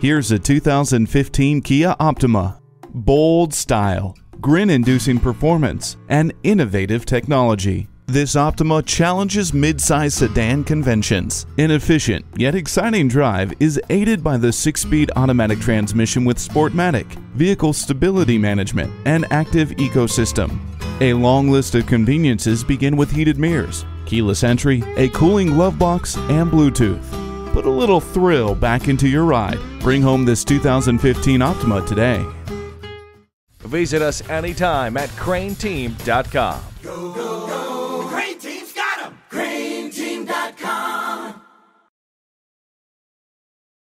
Here's a 2015 Kia Optima. Bold style, grin-inducing performance, and innovative technology. This Optima challenges midsize sedan conventions. An efficient yet exciting drive is aided by the 6-speed automatic transmission with Sportmatic, vehicle stability management, and active ecosystem. A long list of conveniences begin with heated mirrors, keyless entry, a cooling glove box, and Bluetooth. Put a little thrill back into your ride. Bring home this 2015 Optima today. Visit us anytime at crainteam.com. Go, go,